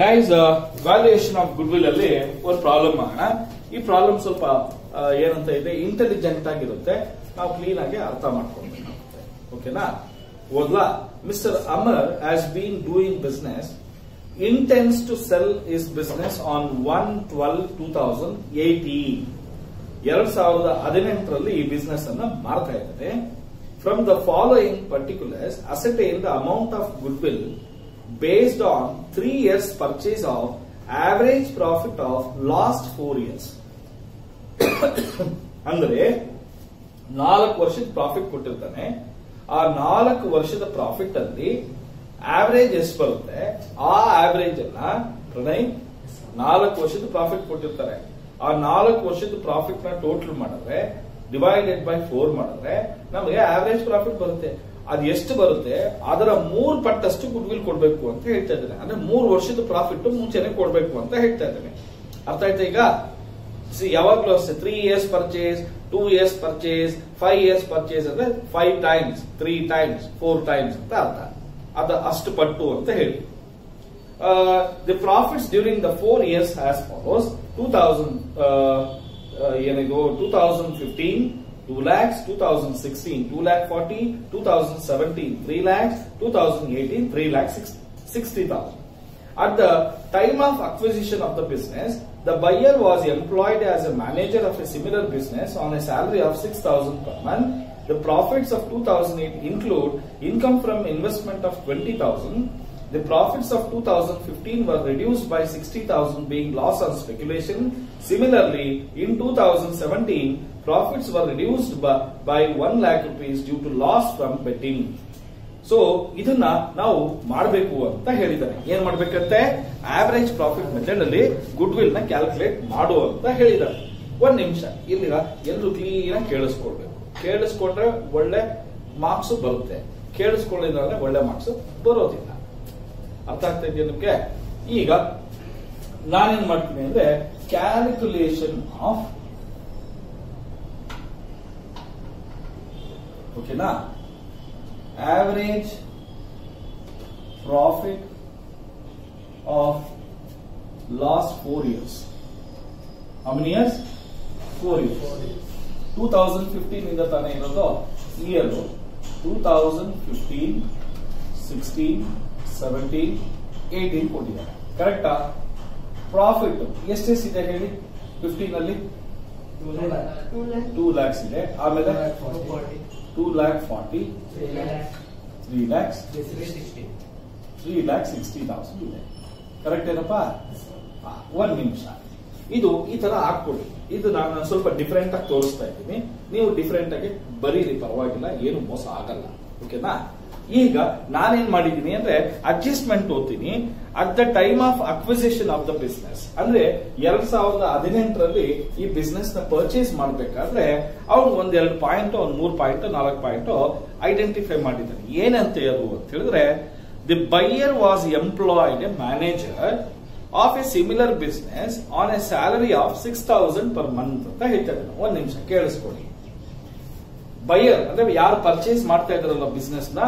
Guys valuation of goodwill ಅಲ್ಲಿ ಒಂದು problem ಮಾಡೋಣ. ಈ ಪ್ರಾಬ್ಲಮ್ ಸ್ವಲ್ಪ ಏನಂತ ಇದೆ ಇಂಟೆಲಿಜೆಂಟ್ ಆಗಿರುತ್ತೆ. ನಾವು ಕ್ಲೀನ್ ಆಗಿ ಅರ್ಥ ಮಾಡ್ಕೊಳ್ಬೇಕಾಗುತ್ತೆ ಓಕೆನಾ ಓದ್ಲಾ? Mister Amar has been doing business intends to sell is business on one twelve two thousand eighteen ಎರಡ್ ಸಾವಿರದ ಹದಿನೆಂಟರಲ್ಲಿ ಈ ಬಿಸ್ನೆಸ್ ಅನ್ನ ಮಾಡ್ತಾ ಇದ್ದಾರೆ. From the following particulars in the amount of goodwill based on three years purchase of average profit of last four years ಅಂದರೆ, ನಾಲ್ಕು ವರ್ಷದ ಪ್ರಾಫಿಟ್ ಕೊಟ್ಟಿರ್ತಾನೆ. ಆ ನಾಲ್ಕು ವರ್ಷದ ಪ್ರಾಫಿಟ್ ಅಲ್ಲಿ ಆವರೇಜ್ ಎಷ್ಟು ಬರುತ್ತೆ? ಆ ಆವರೇಜ್ ಅನ್ನ ಪ್ರಣಯ್ ನಾಲ್ಕು ವರ್ಷದ ಪ್ರಾಫಿಟ್ ಕೊಟ್ಟಿರ್ತಾರೆ. ಆ ನಾಲ್ಕು ವರ್ಷದ ಪ್ರಾಫಿಟ್ನ ಟೋಟಲ್ ಮಾಡಿದ್ರೆ ಡಿವೈಡೆಡ್ ಬೈ ಫೋರ್ ಮಾಡಿದ್ರೆ, ನಮಗೆ ಆವರೇಜ್ ಪ್ರಾಫಿಟ್ ಬರುತ್ತೆ. ಅದು ಎಷ್ಟು ಬರುತ್ತೆ, ಅದರ ಮೂರ್ ಪಟ್ಟಷ್ಟು ಗುಡ್ ವಿಲ್ ಕೊಡ್ಬೇಕು ಅಂತ ಹೇಳ್ತಾ ಇದ್ದೇನೆ. ಅಂದ್ರೆ ಮೂರು ವರ್ಷದ ಪ್ರಾಫಿಟ್ ಮುಂಚೆನೆ ಕೊಡ್ಬೇಕು ಅಂತ ಹೇಳ್ತಾ ಇದ್ದೇನೆ. ಅರ್ಥ ಆಯ್ತಾ ಈಗ? ಯಾವಾಗ್ಲೂ ಅಷ್ಟೇ three years purchase two years purchase five years purchase ಅಂದ್ರೆ five times three times four times ಅಂತ ಅರ್ಥ. ಅದ ಅಷ್ಟು ಪಟ್ಟು ಅಂತ ಹೇಳಿ. The profits during the four years as follows two thousand ಏನಿದು two thousand fifteen 2 lakhs 2016 2 lakh 40 2017 3 lakhs 2018 3 60000 at the time of acquisition of the business the buyer was employed as a manager of a similar business on a salary of 6000 per month. The profits of 2008 include income from investment of 20000 The profits of 2015 were reduced by 60,000 being loss on speculation. Similarly, in 2017, profits were reduced by, by 1 lakh rupees due to loss from betting. So ಇದನ್ನ ನಾವು ಮಾಡಬೇಕು ಅಂತ ಹೇಳಿದ್ದಾರೆ. ಏನ್ ಮಾಡ್ಬೇಕಂತೆ? Average profit method ಅಲ್ಲಿ ಗುಡ್ ವಿಲ್ನ ಕ್ಯಾಲ್ಕುಲೇಟ್ ಮಾಡು ಅಂತ ಹೇಳಿದ್ದಾರೆ. ಒಂದ್ ನಿಮಿಷ ಇಲ್ಲಿ ಎಲ್ಲರೂ ಕ್ಲೀನ್ ಆಗಿ ಕೇಳಿಸ್ಕೊಳ್ಬೇಕು. ಕೇಳಿಸ್ಕೊಂಡ್ರೆ ಒಳ್ಳೆ ಮಾರ್ಕ್ಸ್ ಬರುತ್ತೆ. ಕೇಳಿಸ್ಕೊಳ್ಳಿದ್ರೆ ಒಳ್ಳೆ ಮಾರ್ಕ್ಸ್ ಬರೋದಿಲ್ಲ. ಅರ್ಥ ಆಗ್ತಾ ಇದೆಯಾ ನಿಮ್ಗೆ ಈಗ ನಾನೇನ್ ಮಾಡ್ತೀನಿ ಅಂದ್ರೆ ಕ್ಯಾಲ್ಕುಲೇಷನ್ ಆಫ್ ಓಕೆನಾ average profit of last four years. How many years? Four years. 2015 ಇಂದ ತಾನೇ ಇರೋದು year two thousand fifteen sixteen seventeen eighteen ಕೊಟ್ಟಿದ್ದಾರೆ. ಕರೆಕ್ಟಾ ಪ್ರಾಫಿಟ್ ಎಷ್ಟೆಷ್ಟಿದೆ ಹೇಳಿ? ಫಿಫ್ಟೀನ್ ಅಲ್ಲಿ? ಟೂ ಲ್ಯಾಕ್ಸ್ ಇದೆ. ಆಮೇಲೆ two lakh forty three lakhs three lakh sixty thousand ಇದೆ. ಕರೆಕ್ಟ್ ಏನಪ್ಪಾ? ಒನ್ ನಿಮಿಷ. ಇದು ಈ ತರ ಹಾಕ್ಕೊಡಿ. ಇದು ನಾನು ಸ್ವಲ್ಪ ಡಿಫರೆಂಟ್ ಆಗಿ ತೋರಿಸ್ತಾ ಇದ್ದೀನಿ. ನೀವು ಡಿಫರೆಂಟ್ ಆಗಿ ಬರೀರಿ ಪರವಾಗಿಲ್ಲ, ಏನು ಮೋಸ ಆಗಲ್ಲ. ಓಕೆನಾ ಈಗ ನಾನೇನ್ ಮಾಡಿದ್ದೀನಿ ಅಂದ್ರೆ ಅಡ್ಜಸ್ಟ್ಮೆಂಟ್ ಓದ್ತೀನಿ at the time of acquisition of the business ಅಂದ್ರೆ ಎರಡ್ ಸಾವಿರದ ಹದಿನೆಂಟರಲ್ಲಿ ಈ ಬಿಸ್ನೆಸ್ನ ಪರ್ಚೇಸ್ ಮಾಡ್ಬೇಕಾದ್ರೆ ಅವ್ನು ಒಂದ್ ಎರಡು ಪಾಯಿಂಟ್, ಒಂದ್ ಮೂರ್ ಪಾಯಿಂಟ್, ನಾಲ್ಕು ಪಾಯಿಂಟ್ ಐಡೆಂಟಿಫೈ ಮಾಡಿದ್ದಾನೆ ಏನಂತ ಅದು ಅಂತ ಹೇಳಿದ್ರೆ the buyer was employed a manager of a similar business on a salary of six thousand per month ಅಂತ ಹೇಳ್ತಾ ಇದ್ದಾನೆ ಒಂದ್ ನಿಮಿಷ ಕೇಳಿಸ್ಕೊಡಿ ಬೈಯರ್ ಅಂದ್ರೆ ಯಾರು ಪರ್ಚೇಸ್ ಮಾಡ್ತಾ ಇದ್ರಲ್ಲ ಬಿಸ್ನೆಸ್ನ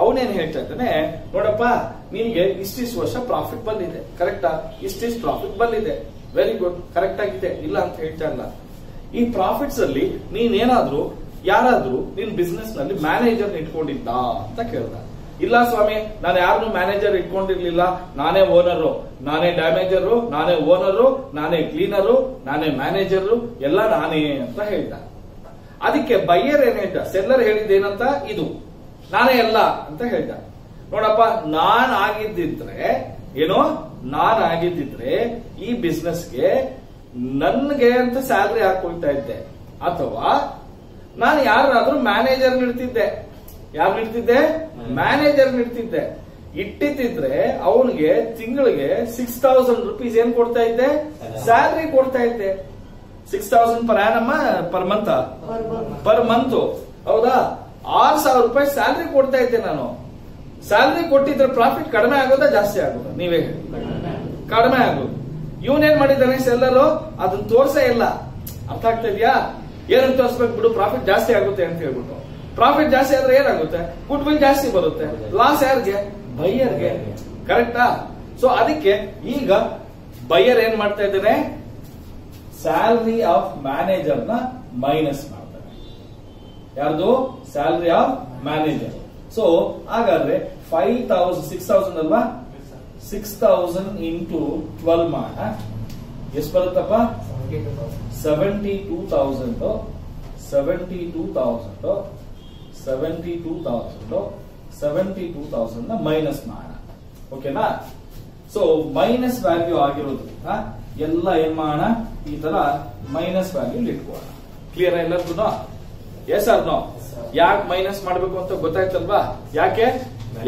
ಅವನೇನ್ ಹೇಳ್ತಾ ಇದ್ದಾನೆ, ನೋಡಪ್ಪ, ನಿನ್ಗೆ ಇಷ್ಟಿಷ್ಟು ವರ್ಷ ಪ್ರಾಫಿಟ್ ಬಂದಿದೆ ಕರೆಕ್ಟಾ ಇಷ್ಟಿಷ್ಟು ಪ್ರಾಫಿಟ್ ಬಂದಿದೆ. ವೆರಿ ಗುಡ್ ಕರೆಕ್ಟ್ ಆಗಿದೆ, ಇಲ್ಲ ಅಂತ ಹೇಳ್ತಾ ಇಲ್ಲ. ಈ ಪ್ರಾಫಿಟ್ಸ್ ಅಲ್ಲಿ ನೀನೇನಾದ್ರೂ, ಯಾರಾದ್ರೂ ನಿನ್ ಬಿಸ್ನೆಸ್ನಲ್ಲಿ ಮ್ಯಾನೇಜರ್ ಇಟ್ಕೊಂಡಿದ್ದ ಅಂತ ಕೇಳ್ದ. ಇಲ್ಲ ಸ್ವಾಮಿ, ನಾನು ಯಾರನ್ನು ಮ್ಯಾನೇಜರ್ ಇಟ್ಕೊಂಡಿರ್ಲಿಲ್ಲ. ನಾನೇ ಓನರು ನಾನೇ ಡ್ಯಾಮೇಜರು ನಾನೇ ಓನರು ನಾನೇ ಕ್ಲೀನರು ನಾನೇ ಮ್ಯಾನೇಜರು ಎಲ್ಲ ನಾನೇ ಅಂತ ಹೇಳ್ದ. ಅದಕ್ಕೆ ಬೈಯರ್ ಏನ್ ಹೇಳ್ದ? ಸೆಲ್ಲರ್ ಹೇಳಿದ್ದೇನಂತ? ಇದು. ನಾನೇ ಎಲ್ಲ ಅಂತ ಹೇಳ್ದ. ನೋಡಪ್ಪ ನಾನ್ ಆಗಿದ್ದಿದ್ರೆ ಏನೋ ನಾನ್ ಆಗಿದ್ದಿದ್ರೆ ಈ ಬಿಸ್ನೆಸ್ಗೆ ನನ್ಗೆ ಅಂತ ಸ್ಯಾಲ್ರಿ ಹಾಕೊಳ್ತಾ ಇದ್ದೆ. ಅಥವಾ ನಾನು ಯಾರಾದ್ರೂ ಮ್ಯಾನೇಜರ್ ನಿಡ್ತಿದ್ದೆ. ಯಾರು ಇಡ್ತಿದ್ದೆ ಮ್ಯಾನೇಜರ್ ಇಡ್ತಿದ್ದೆ ಇಟ್ಟಿದ್ದಿದ್ರೆ ಅವನಿಗೆ ತಿಂಗಳಿಗೆ ಸಿಕ್ಸ್ ತೌಸಂಡ್ ರುಪೀಸ್ ಏನ್ ಕೊಡ್ತಾ ಇದ್ದೆ? ಸ್ಯಾಲ್ರಿ ಕೊಡ್ತಾ ಇದ್ದೆ. ಸಿಕ್ಸ್ ತೌಸಂಡ್ ಪರ್ ಆನಮ್ಮ ಪರ್ ಮಂತ್ ಪರ್ ಮಂತ್ ಹೌದಾ? ಆರ್ ಸಾವಿರ ರೂಪಾಯಿ ಸ್ಯಾಲ್ರಿ ಕೊಡ್ತಾ ಇದ್ದೆ ನಾನು. ಸ್ಯಾಲ್ರಿ ಕೊಟ್ಟಿದ್ರೆ ಪ್ರಾಫಿಟ್ ಕಡಿಮೆ ಆಗೋದಾ ಜಾಸ್ತಿ ಆಗೋದಾ? ನೀವೇ ಕಡಿಮೆ ಆಗೋದು. ಇವನೇನ್ ಮಾಡಿದ್ದಾನೆ ಸೆಲ್ಲರು ಅದನ್ನ ತೋರ್ಸೇ ಇಲ್ಲ. ಅರ್ಥ ಆಗ್ತಾ ಇದೆಯಾ? ಏನಂತ ತೋರಿಸ್ಬೇಕು ಬಿಡು, ಪ್ರಾಫಿಟ್ ಜಾಸ್ತಿ ಆಗುತ್ತೆ ಅಂತ ಹೇಳ್ಬಿಟ್ಟು. ಪ್ರಾಫಿಟ್ ಜಾಸ್ತಿ ಆದ್ರೆ ಏನಾಗುತ್ತೆ? ಗುಡ್ ವಿಲ್ ಜಾಸ್ತಿ ಬರುತ್ತೆ. ಲಾಸ್ ಯಾರಿಗೆ? ಬೈಯರ್ಗೆ. ಕರೆಕ್ಟಾ? ಸೊ ಅದಕ್ಕೆ ಈಗ ಬೈಯರ್ ಏನ್ ಮಾಡ್ತಾ ಇದ್ದಾನೆ? ಸ್ಯಾಲರಿ ಆಫ್ ಮ್ಯಾನೇಜರ್ನ ಮೈನಸ್ ಯಾರ್ದು? ಸ್ಯಾಲರಿ ಆಫ್ ಮ್ಯಾನೇಜರ್ ಸೊ ಹಾಗಾದ್ರೆ ಫೈವ್ ತೌಸಂಡ್ ಸಿಕ್ಸ್ ತೌಸಂಡ್ ಅಲ್ವಾ? ಸಿಕ್ಸ್ ತೌಸಂಡ್ ಇಂಟು ಟ್ವೆಲ್ ಮಾಡ. ಎಷ್ಟು ಬರುತ್ತಪ್ಪ? Seventy two thousand seventy two thousand seventy two thousand seventy two thousand minus ಮಾಡ ಓಕೆನಾ ಸೊ ಮೈನಸ್ ವ್ಯಾಲ್ಯೂ ಆಗಿರೋದ್ರಿಂದ ಎಲ್ಲ ಏನ್ ಮಾಡೋಣ ಈ ತರ ಮೈನಸ್ ವ್ಯಾಲ್ಯೂ ಇಟ್ಕೊಳ್ಳೋಣ. ಕ್ಲಿಯರ್ ಎಲ್ಲರಿಗೂ ಎಸ್ ಆರ್ ನೋ ಯಾಕೆ ಮೈನಸ್ ಮಾಡಬೇಕು ಅಂತ ಗೊತ್ತಾಯ್ತಲ್ವಾ? ಯಾಕೆ?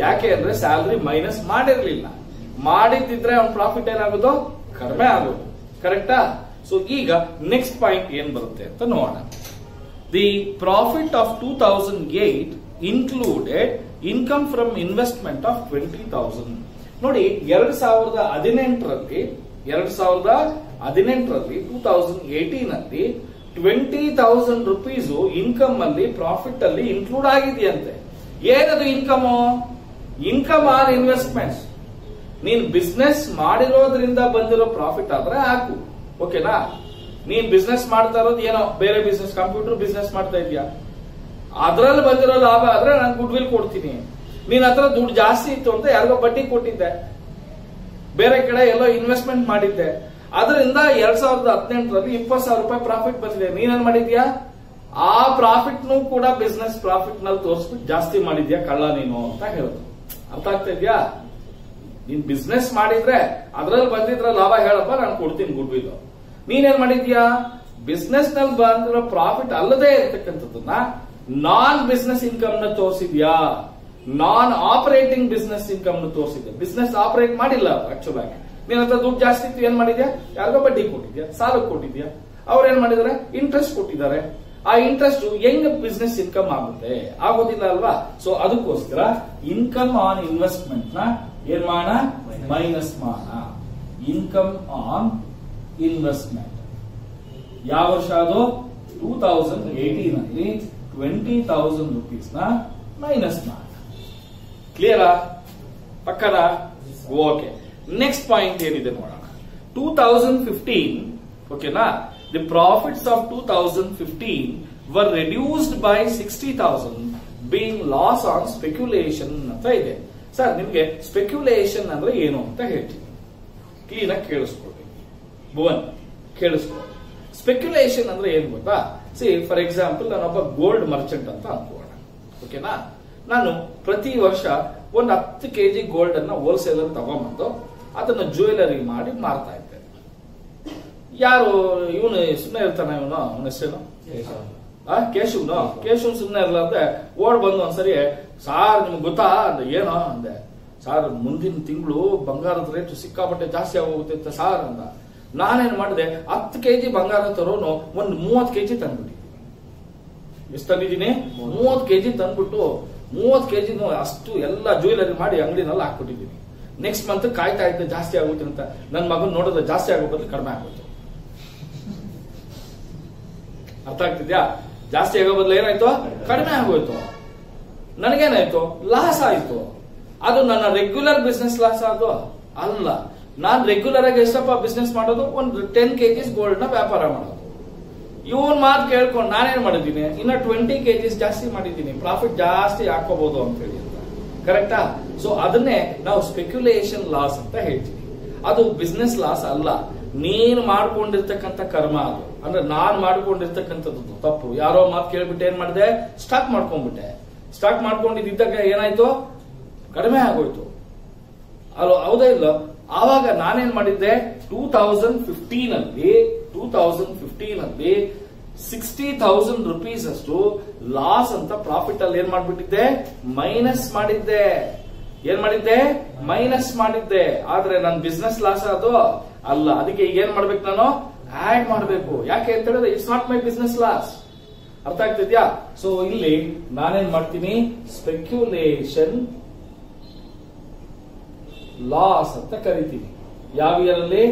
ಯಾಕೆ ಅಂದ್ರೆ ಸ್ಯಾಲ್ರಿ ಮೈನಸ್ ಮಾಡಿರ್ಲಿಲ್ಲ. ಮಾಡಿದ್ದಿದ್ರೆ ಅವ್ನ ಪ್ರಾಫಿಟ್ ಏನಾಗೋದು? ಕಡಿಮೆ ಆಗೋದು. ಕರೆಕ್ಟಾ ಸೊ ಈಗ ನೆಕ್ಸ್ಟ್ ಪಾಯಿಂಟ್ ಏನ್ ಬರುತ್ತೆ ಅಂತ ನೋಡೋಣ. The profit of two thousand eight included income from investment of twenty thousand ನೋಡಿ, ಎರಡ್ ಸಾವಿರದ ಹದಿನೆಂಟರಲ್ಲಿ, ಎರಡ್ ಸಾವಿರದ ಹದಿನೆಂಟರಲ್ಲಿ ಟೂ ತೌಸಂಡ್ ಏಟೀನ್ ಅಲ್ಲಿ ಟ್ವೆಂಟಿ ತೌಸಂಡ್ ರುಪೀಸು ಇನ್ಕಮ್ ಅಲ್ಲಿ ಪ್ರಾಫಿಟ್ ಅಲ್ಲಿ ಇನ್ಕ್ಲೂಡ್ ಆಗಿದೆಯಂತೆ. ಏನದು ಇನ್ಕಮ್ ಇನ್ಕಮ್ ಆರ್ ಇನ್ವೆಸ್ಟ್ಮೆಂಟ್ಸ್ ನೀನ್ ಬಿಸ್ನೆಸ್ ಮಾಡಿರೋದ್ರಿಂದ ಬಂದಿರೋ ಪ್ರಾಫಿಟ್ ಆದ್ರೆ ಹಾಕು. ಓಕೆನಾ ನೀನ್ ಬಿಸ್ನೆಸ್ ಮಾಡ್ತಾ ಇರೋದು ಏನೋ, ಬೇರೆ ಬಿಸ್ನೆಸ್ ಕಂಪ್ಯೂಟರ್ ಬಿಸ್ನೆಸ್ ಮಾಡ್ತಾ ಇದೀಯಾ ಅದ್ರಲ್ಲಿ ಬಂದಿರೋ ಲಾಭ ಆದ್ರೆ ನಾನು ಗುಡ್ ವಿಲ್ ಕೊಡ್ತೀನಿ. ನೀನ್ ಹತ್ರ ದುಡ್ಡು ಜಾಸ್ತಿ ಇತ್ತು ಅಂತ ಯಾರಿಗೋ ಬಡ್ಡಿ ಕೊಟ್ಟಿದ್ದೆ. ಬೇರೆ ಕಡೆ ಎಲ್ಲೋ ಇನ್ವೆಸ್ಟ್ಮೆಂಟ್ ಮಾಡಿದ್ದೆ. ಅದರಿಂದ ಎರಡ್ ಸಾವಿರದ ಹದಿನೆಂಟರಲ್ಲಿ ಇಪ್ಪತ್ತು ಸಾವಿರ ರೂಪಾಯಿ ಪ್ರಾಫಿಟ್ ಬಂದಿದೆ. ನೀನೇನ್ ಮಾಡಿದ್ಯಾ? ಆ ಪ್ರಾಫಿಟ್ ನೂ ಕೂಡ ಬಿಸ್ನೆಸ್ ಪ್ರಾಫಿಟ್ನಲ್ಲಿ ತೋರಿಸ್ಬಿಟ್ಟು ಜಾಸ್ತಿ ಮಾಡಿದ್ಯಾ ಕಳ್ಳ ನೀನು ಅಂತ ಹೇಳುದು. ಅರ್ಥ ಆಗ್ತಾ ಇದ್ಯಾ? ನೀನ್ ಬಿಸ್ನೆಸ್ ಮಾಡಿದ್ರೆ ಅದ್ರಲ್ಲಿ ಬಂದಿದ್ರ ಲಾಭ ಹೇಳಪ್ಪ, ನಾನು ಕೊಡ್ತೀನಿ ಗುಡ್ ವಿಲ್ ನೀನೇನ್ ಮಾಡಿದ್ಯಾ? ಬಿಸ್ನೆಸ್ನಲ್ಲಿ ಬಂದಿರೋ ಪ್ರಾಫಿಟ್ ಅಲ್ಲದೆ ಇರ್ತಕ್ಕಂಥದ್ದನ್ನ ನಾನ್ ಬಿಸ್ನೆಸ್ ಇನ್ಕಮ್ನ ತೋರಿಸಿದ್ಯಾ? ನಾನ್ ಆಪರೇಟಿಂಗ್ ಬಿಸ್ನೆಸ್ ಇನ್ಕಮ್ನ ತೋರಿಸಿದ್ಯಾ ಬಿಸ್ನೆಸ್ ಆಪರೇಟ್ ಮಾಡಿಲ್ಲ ಆಕ್ಚುಲ್ ನೀನ್ ಹತ್ರ ದುಡ್ಡು ಜಾಸ್ತಿ ಇತ್ತು, ಏನ್ ಮಾಡಿದ್ಯಾ? ಯಾರಿಗೋ ಬಡ್ಡಿ ಕೊಟ್ಟಿದ್ಯಾ? ಸಾಲಕ್ಕೆ ಕೊಟ್ಟಿದ್ಯಾ? ಅವ್ರು ಏನ್ ಮಾಡಿದಾರೆ? ಇಂಟ್ರೆಸ್ಟ್ ಕೊಟ್ಟಿದ್ದಾರೆ. ಆ ಇಂಟ್ರೆಸ್ಟ್ ಹೆಂಗ್ ಬಿಸ್ನೆಸ್ ಇನ್ಕಮ್ ಆಗುತ್ತೆ? ಆಗೋದಿಲ್ಲ ಅಲ್ವಾ? ಸೊ ಅದಕ್ಕೋಸ್ಕರ ಇನ್ಕಮ್ ಆನ್ ಇನ್ವೆಸ್ಟ್ಮೆಂಟ್ನ ಏನ್ ಮಾಡ? ಮೈನಸ್ ಮಾಡ. ಇನ್ಕಮ್ ಆನ್ ಇನ್ವೆಸ್ಟ್ಮೆಂಟ್ ಯಾವ ವರ್ಷ ಅದು? ಟೂ ತೌಸಂಡ್ ಏಟೀನ್ ಅಲ್ಲಿ ಟ್ವೆಂಟಿ ತೌಸಂಡ್ ರುಪೀಸ್ನ ಮೈನಸ್ ಮಾಡ. ಕ್ಲಿಯರಾ ಪಕ್ಕದ? ಓಕೆ ನೆಕ್ಸ್ಟ್ ಪಾಯಿಂಟ್ ಏನಿದೆ ನೋಡೋಣ. ಟೂ ತೌಸಂಡ್ ಫಿಫ್ಟೀನ್ ಓಕೆನಾ the profits of two thousand fifteen were reduced by sixty thousand being loss on speculation ಅಂತ ಇದೆ. ಸರ್ ನಿಮಗೆ ಸ್ಪೆಕ್ಯುಲೇಷನ್ ಅಂದ್ರೆ ಏನು ಅಂತ ಹೇಳ್ತೀನಿ. ಕ್ಲೀನ್ ಆಗಿ ಕೇಳಿಸ್ಕೊಳ್ಬೇಕು ಭುವನ್ ಕೇಳಿಸ್ಕೊ ಸ್ಪೆಕ್ಯುಲೇಷನ್ ಅಂದ್ರೆ ಏನ್ ಗೊತ್ತಾ? ಸಿ ಫಾರ್ ಎಕ್ಸಾಂಪಲ್ ನಾನೊಬ್ಬ ಗೋಲ್ಡ್ ಮರ್ಚೆಂಟ್ ಅಂತ ಅನ್ಕೋಣ ಓಕೆನಾ ನಾನು ಪ್ರತಿ ವರ್ಷ ಒಂದು ಹತ್ತು ಕೆಜಿ ಗೋಲ್ಡ್ ಅನ್ನ ಹೋಲ್ಸೇಲ್ ಅಲ್ಲಿ ತಗೊಂಡ್ಬಂದು ಅದನ್ನ ಜ್ಯುವೆಲರಿ ಮಾಡಿ ಮಾರ್ತಾ ಇದ್ದೆ. ಯಾರು ಇವನು ಸುಮ್ಮನೆ ಇರ್ತಾನೆ ಇವನು ಅವನ ಹೆಸರೇನು? ಆ ಕೇಶವ್ನು? ಕೇಶವ್ ಸುಮ್ಮನೆ ಇರ್ಲಾರ್ದೆ ಓಡ್ ಬಂದು ಒಂದ್ಸರಿ ಸಾರ್ ನಿಮ್ಗೆ ಗೊತ್ತಾ? ಅಂದ ಏನೋ? ಅಂದೆ. ಸಾರ್ ಮುಂದಿನ ತಿಂಗಳು ಬಂಗಾರದ ರೇಟ್ ಸಿಕ್ಕಾಪಟ್ಟೆ ಜಾಸ್ತಿ ಆಗೋಗುತ್ತೆ ಸಾರ್ ಅಂದ. ನಾನೇನ್ ಮಾಡಿದೆ? ಹತ್ತು ಕೆಜಿ ಬಂಗಾರ ತರೋನು ಒಂದು ಮೂವತ್ತು ಕೆಜಿ ತಂದ್ಬಿಟ್ಟಿದ್ದೀನಿ ಎಷ್ಟು ತಂದಿದ್ದೀನಿ? ಮೂವತ್ತು. ಕೆಜಿ ತಂದ್ಬಿಟ್ಟು ಮೂವತ್ತು ಕೆಜಿ ಅಷ್ಟು ಎಲ್ಲ ಜ್ಯುವೆಲರಿ ಮಾಡಿ ಅಂಗಡಿನಲ್ಲಿ ಹಾಕ್ಬಿಟ್ಟಿದ್ದೀನಿ. ನೆಕ್ಸ್ಟ್ ಮಂತ್ ಕಾಯ್ತಾ ಇದ್ದೆ, ಜಾಸ್ತಿ ಆಗುತ್ತೆ ಅಂತ. ನನ್ನ ಮಗನ ನೋಡಿದ್ರೆ ಜಾಸ್ತಿ ಆಗೋ ಬದಲು ಕಡಿಮೆ ಆಗೋಯ್ತು. ಅರ್ಥ ಆಗ್ತಿದ್ಯಾ? ಜಾಸ್ತಿ ಆಗೋ ಬದಲು ಏನಾಯ್ತು? ಕಡಿಮೆ ಆಗೋಯ್ತು. ನನಗೇನಾಯ್ತು? ಲಾಸ್ ಆಯ್ತು. ಅದು ನನ್ನ ರೆಗ್ಯುಲರ್ ಬಿಸ್ನೆಸ್ ಲಾಸ್ ಅದು. ಅಲ್ಲ, ನಾನು ರೆಗ್ಯುಲರ್ ಆಗಿ ಎಷ್ಟಪ್ಪ ಬಿಸ್ನೆಸ್ ಮಾಡೋದು? ಒಂದು ಟೆನ್ ಕೆಜಿಸ್ ಗೋಲ್ಡ್ನ ವ್ಯಾಪಾರ ಮಾಡೋದು. ಇವನ್ ಮಾತು ಕೇಳ್ಕೊಂಡು ನಾನೇನ್ ಮಾಡಿದ್ದೀನಿ? ಇನ್ನ ಟ್ವೆಂಟಿ ಕೆಜಿಸ್ ಜಾಸ್ತಿ ಮಾಡಿದ್ದೀನಿ. ಪ್ರಾಫಿಟ್ ಜಾಸ್ತಿ ಹಾಕೋಬಹುದು ಅಂತ ಹೇಳಿ ಕರೆಕ್ಟಾ ಸೊ ಅದನ್ನೇ ನಾವು ಸ್ಪೆಕ್ಯುಲೇಷನ್ ಲಾಸ್ ಅಂತ ಹೇಳ್ತೀವಿ. ಅದು ಬಿಸ್ನೆಸ್ ಲಾಸ್ ಅಲ್ಲ. ನೀನ್ ಮಾಡ್ಕೊಂಡಿರ್ತಕ್ಕಂಥ ಕರ್ಮ ಅದು. ಅಂದ್ರೆ ನಾನ್ ಮಾಡ್ಕೊಂಡಿರ್ತಕ್ಕಂಥದ್ದು ತಪ್ಪು. ಯಾರೋ ಮಾತು ಕೇಳ್ಬಿಟ್ಟು ಏನ್ ಮಾಡಿದೆ? ಸ್ಟಾಕ್ ಮಾಡ್ಕೊಂಡ್ಬಿಟ್ಟೆ. ಸ್ಟಾಕ್ ಮಾಡ್ಕೊಂಡಿದ್ದಾಗ ಏನಾಯ್ತು? ಕಡಿಮೆ ಆಗೋಯ್ತು. ಅಲ್ಲ ಹೌದಾ ಇಲ್ಲ? ಆವಾಗ ನಾನೇನ್ ಮಾಡಿದ್ದೆ? ಟೂ ತೌಸಂಡ್ ಫಿಫ್ಟೀನ್ ಅಲ್ಲಿ ಟೂ ತೌಸಂಡ್ ಫಿಫ್ಟೀನ್ ಅಲ್ಲಿ ಸಿಕ್ಸ್ಟಿ ತೌಸಂಡ್ ರುಪೀಸ್ ಅಷ್ಟು ಲಾಸ್ ಅಂತ ಪ್ರಾಫಿಟ್ ಅಲ್ಲಿ ಏನ್ ಮಾಡ್ಬಿಟ್ಟಿದ್ದೆ? ಮೈನಸ್ ಮಾಡಿದ್ದೆ. ಏನ್ ಮಾಡಿದ್ದೆ? ಮೈನಸ್ ಮಾಡಿದ್ದೆ. ಆದ್ರೆ ನನ್ ಬಿಸ್ನೆಸ್ ಲಾಸ್ ಅದು ಅಲ್ಲ. ಅದಕ್ಕೆ ಈಗ ಏನ್ ಮಾಡ್ಬೇಕು ನಾನು? ಆಡ್ ಮಾಡ್ಬೇಕು. ಯಾಕೆ ಅಂತ ಹೇಳಿದ್ರೆ it's not my business loss ಅರ್ಥ ಆಗ್ತಿದ್ಯಾ? ಸೊ ಇಲ್ಲಿ ನಾನೇನ್ ಮಾಡ್ತೀನಿ? ಸ್ಪೆಕ್ಯುಲೇಷನ್ ಲಾಸ್ ಅಂತ ಕರಿತೀನಿ. ಯಾವ ಇಯರ್ ಅಲ್ಲಿ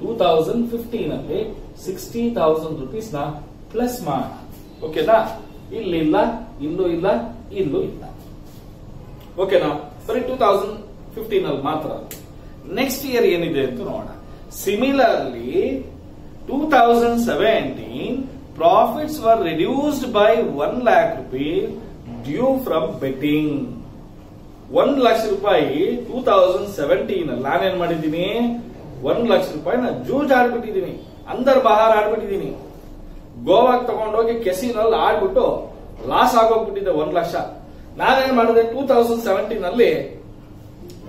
ಟೂ ತೌಸಂಡ್ ಫಿಫ್ಟೀನ್ ಅಲ್ಲಿ. ಸಿಕ್ಸ್ಟಿ ತೌಸಂಡ್ ರುಪೀಸ್ನ ಪ್ಲಸ್ ಮಾಡೋಣ ಓಕೆನಾ ಇಲ್ಲಿಲ್ಲ ಇಲ್ಲೂ ಇಲ್ಲ ಇಲ್ಲೂ ಇಲ್ಲ ಓಕೆನಾ ಬರೀ ಟೂ ತೌಸಂಡ್ ಫಿಫ್ಟೀನ್ ಅಲ್ಲಿ ಮಾತ್ರ. ನೆಕ್ಸ್ಟ್ ಇಯರ್ ಏನಿದೆ ಅಂತ ನೋಡೋಣ. Similarly two thousand seventeen profits were reduced by one lakh rupee due from betting ಒಂದ್ ಲಕ್ಷ ರೂಪಾಯಿ ಟೂ ತೌಸಂಡ್ ಸೆವೆಂಟೀನ್ ನಾನೇನ್ ಮಾಡಿದ್ದೀನಿ? ಒಂದ್ ಲಕ್ಷ ರೂಪಾಯಿ ನಾನು ಜೂಜ್ ಆಡ್ಬಿಟ್ಟಿದ್ದೀನಿ ಅಂದರ್ ಬಹಾರ್ ಆಡ್ಬಿಟ್ಟಿದ್ದೀನಿ ಗೋವಾಗ್ ತಗೊಂಡೋಗಿ ಕೆಸಿನಲ್ಲಿ ಆಡ್ಬಿಟ್ಟು ಲಾಸ್ ಆಗೋಗ್ಬಿಟ್ಟಿದೆ ಒಂದ್ ಲಕ್ಷ. ನಾನೇನ್ ಮಾಡಿದೆ? ಟೂ ತೌಸಂಡ್ ಸೆವೆಂಟೀನ್ ಅಲ್ಲಿ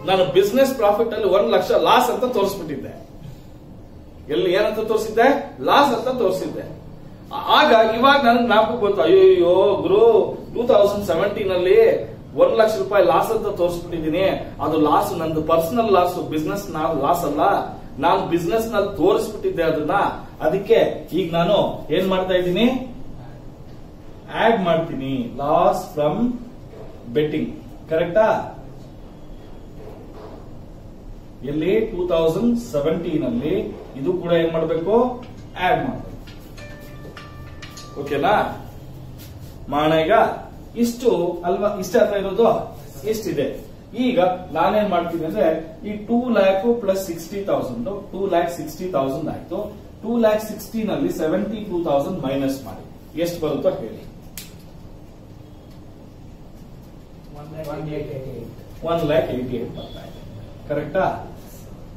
ನಾನು ಬಿಸ್ನೆಸ್ ಪ್ರಾಫಿಟ್ ಅಲ್ಲಿ ಒಂದ್ ಲಕ್ಷ ಲಾಸ್ ಅಂತ ತೋರಿಸ್ಬಿಟ್ಟಿದ್ದೆ. ಎಲ್ಲಿ ಏನಂತ ತೋರಿಸಿದ್ದೆ? ಲಾಸ್ ಅಂತ ತೋರಿಸಿದ್ದೆ. ಆಗ ಇವಾಗ ನನಗೆ ಜ್ಞಾಪಕ ಬಂತು ಅಯ್ಯೋ ಗುರು ಟೂ ತೌಸಂಡ್ ಸೆವೆಂಟೀನ್ ಅಲ್ಲಿ ಒಂದ್ ಲಕ್ಷ ರೂಪಾಯಿ ಲಾಸ್ ಅಂತ ತೋರಿಸ್ಬಿಟ್ಟಿದ್ದೀನಿ ಅದು ಲಾಸ್ ನಂದು ಪರ್ಸನಲ್ ಲಾಸ್ ಬಿಸ್ನೆಸ್ ಲಾಸ್ ಅಲ್ಲ. ನಾನು ಬಿಸ್ನೆಸ್ನಲ್ಲಿ ತೋರಿಸ್ಬಿಟ್ಟಿದ್ದೆ ಅದನ್ನ, ಅದಕ್ಕೆ ಈಗ ನಾನು ಏನ್ ಮಾಡ್ತಾ ಇದ್ದೀನಿ? ಆಡ್ ಮಾಡ್ತೀನಿ. ಲಾಸ್ ಫ್ರಮ್ ಬೆಟ್ಟಿಂಗ್ ಕರೆಕ್ಟಾ ಎಲ್ಲಿ? ಟೂ ತೌಸಂಡ್ ಸೆವೆಂಟೀನ್ ಅಲ್ಲಿ ಇದು ಕೂಡ ಏನ್ ಮಾಡಬೇಕು? ಆಡ್ ಮಾಡಬೇಕು. ಓಕೆನಾ ಮಾಣ ಈಗ ಇಷ್ಟು ಅಲ್ವಾ? ಇಷ್ಟ ಅಲ್ವಾ ಇರೋದು? ಇಷ್ಟಿದೆ. ಈಗ ನಾನೇನ್ ಮಾಡ್ತೀನಿ ಅಂದ್ರೆ ಈ two lakh plus sixty thousand two lakh sixty thousand ಆಯ್ತು. ಟೂ ಲ್ಯಾಕ್ ಸಿಕ್ಸ್ಟಿ ನಲ್ಲಿ ಸೆವೆಂಟಿ ಟೂ ತೌಸಂಡ್ ಮೈನಸ್ ಮಾಡಿ. ಎಷ್ಟು ಬರುತ್ತೋ ಹೇಳಿ. ಒನ್ ಲ್ಯಾಕ್ ಏಟಿ ಏಟ್ ಬರ್ತಾ ಇದೆ. ಕರೆಕ್ಟಾ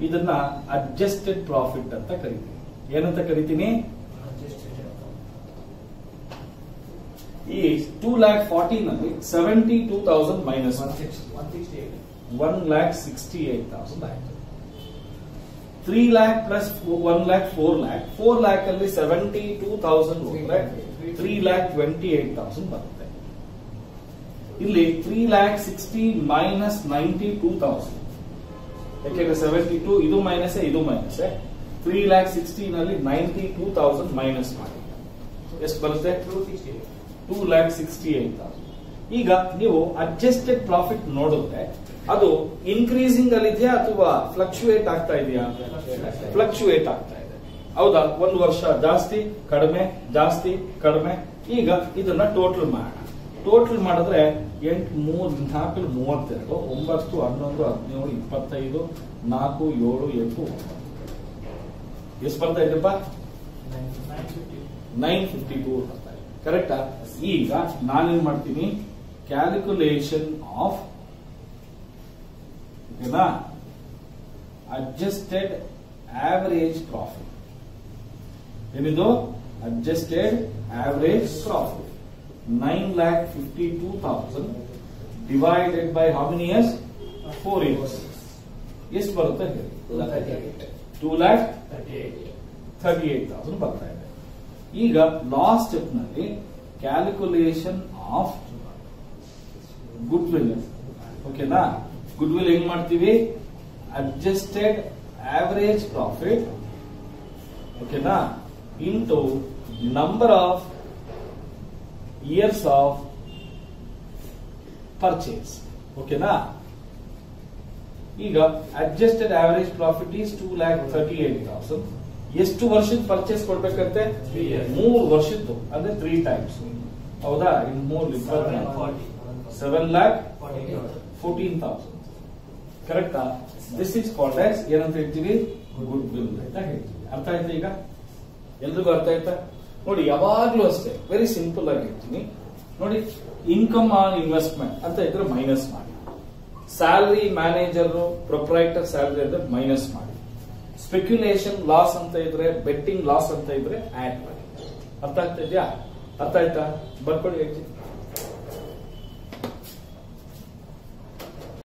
ಇದನ್ನ ಅಡ್ಜಸ್ಟೆಡ್ ಪ್ರಾಫಿಟ್ ಅಂತ ಕರಿತೀನಿ ಏನಂತ ಕರಿತೀನಿ? ಲ್ಯಾಕ್ ಫಾರ್ಟಿ ನಲ್ಲಿ seventy two thousand minus one lakh sixty eight thousand ಆಯ್ತು. Three lakh plus one lakh four lakh four lakh ಅಲ್ಲಿ ಸೆವೆಂಟಿ ಟೂ ತೌಸಂಡ್ ಹೋದ್ರೆ three lakh twenty eight thousand ಬರುತ್ತೆ. ಇಲ್ಲಿ three lakh sixty minus ninety two thousand ಯಾಕೆಂದ್ರೆ seventy two ಇದು minus ಇದು minus three lakh sixty ನಲ್ಲಿ ninety two thousand minus ಮಾಡಿ. ಎಷ್ಟು ಬರುತ್ತೆ? Two lakh sixty eight thousand ಈಗ ನೀವು ಅಡ್ಜಸ್ಟೆಡ್ ಪ್ರಾಫಿಟ್ ನೋಡಿದ್ರೆ ಅದು ಇನ್ಕ್ರೀಸಿಂಗ್ ಅಲ್ಲಿ ಇದೆಯಾ ಅಥವಾ ಫ್ಲಕ್ಚುಯೇಟ್ ಆಗ್ತಾ ಇದೆಯಾ ಫ್ಲಕ್ಚುಯೇಟ್ ಆಗ್ತಾ ಇದೆ. ಹೌದಾ? ಒಂದು ವರ್ಷ ಜಾಸ್ತಿ ಕಡಿಮೆ ಜಾಸ್ತಿ ಕಡಿಮೆ. ಈಗ ಇದನ್ನ ಟೋಟಲ್ ಮಾಡೋಣ. ಟೋಟಲ್ ಮಾಡಿದ್ರೆ ಎಂಟು ಮೂರ್ ನಾಲ್ಕು ಮೂವತ್ತೆರಡು ಒಂಬತ್ತು ಹನ್ನೊಂದು ಹದಿನೇಳು ಇಪ್ಪತ್ತೈದು ನಾಲ್ಕು ಏಳು ಎಂಟು ಒಂಬತ್ತು. ಎಷ್ಟು ಬರ್ತಾ ಇದೆಯಪ್ಪ ನೈನ್ ಫಿಫ್ಟಿ ಟೂ ಕರೆಕ್ಟಾ ಈಗ ನಾನೇನ್ ಮಾಡ್ತೀನಿ? ಕ್ಯಾಲ್ಕುಲೇಷನ್ ಆಫ್ ಓಕೆನಾ? ಅಡ್ಜಸ್ಟೆಡ್ ಆವರೇಜ್ ಪ್ರಾಫಿಟ್ ಏನಿದು? Adjusted average profit nine lakh fifty two thousand divided by how many years four years ಎಷ್ಟು ಬರುತ್ತೆ? Two lakh thirty eight thousand ಬರ್ತಾ ಇದೆ ಈಗ ಲಾಸ್ಟ್ ಸ್ಟೆಪ್ನಲ್ಲಿ ಕ್ಯಾಲ್ಕುಲೇಷನ್ ಆಫ್ ಗುಡ್ ವಿಲ್ ಓಕೆನಾ ಗುಡ್ ವಿಲ್ ಹೆಂಗ್ ಮಾಡ್ತೀವಿ? ಅಡ್ಜಸ್ಟೆಡ್ ಆವರೇಜ್ ಪ್ರಾಫಿಟ್ ಓಕೆನಾ into number of years of purchase ಓಕೆನಾ ಈಗ adjusted average profit is two lakh thirty eight thousand ಎಷ್ಟು ವರ್ಷದ ಪರ್ಚೇಸ್ ಕೊಡ್ಬೇಕಂತೆ. ಮೂರು ವರ್ಷದ್ದು, ಅಂದ್ರೆ ತ್ರೀ ಟೈಮ್ಸ್ ಹೌದಾ? ಇನ್ ಮೂರ್ ಸೆವೆನ್ ಲ್ಯಾಕ್ ಫೋರ್ಟೀನ್ ತೌಸಂಡ್ ಕರೆಕ್ಟಾ ದಿಸ್ ಇಸ್ ಕಾಲ್ಡ್ ಆಸ್ ಏನಂತ ಹೇಳ್ತೀವಿ? ಗುಡ್ ವಿಲ್ ಅಂತ ಹೇಳ್ತೀವಿ. ಅರ್ಥ ಆಯ್ತಾ ಈಗ? ಎಲ್ರಿಗೂ ಅರ್ಥ ಆಯ್ತಾ? ನೋಡಿ, ಯಾವಾಗ್ಲೂ ಅಷ್ಟೇ ವೆರಿ ಸಿಂಪಲ್ ಆಗಿ ಹೇಳ್ತೀನಿ. ನೋಡಿ ಇನ್ಕಮ್ ಆನ್ ಇನ್ವೆಸ್ಟ್ಮೆಂಟ್ ಅಂತ ಇದ್ರೆ ಮೈನಸ್ ಮಾಡಿ. ಸ್ಯಾಲ್ರಿ ಮ್ಯಾನೇಜರ್ ಪ್ರೊಪ್ರೈಟರ್ ಸ್ಯಾಲ್ರಿ ಅಂದ್ರೆ ಮೈನಸ್ ಮಾಡಿ. ಸ್ಪೆಕ್ಯುಲೇಷನ್ ಲಾಸ್ ಅಂತ ಇದ್ರೆ ಬೆಟ್ಟಿಂಗ್ ಲಾಸ್ ಅಂತ ಇದ್ರೆ ಆಡ್ ಮಾಡಿ. ಅರ್ಥ ಆಗ್ತಾ ಇದೆಯಾ? ಅರ್ಥ ಆಯ್ತಾ? ಬರ್ಕೊಳ್ಳಿ